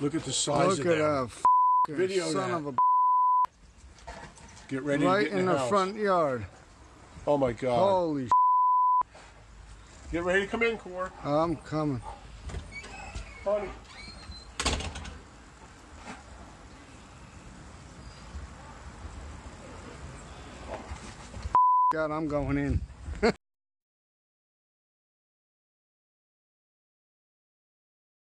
Look at the size Look of at a Video son now. of a Get ready right to get in in, the house. front yard. Oh my God. Holy, Get ready to come in, Core. I'm coming. Honey. God, I'm going in.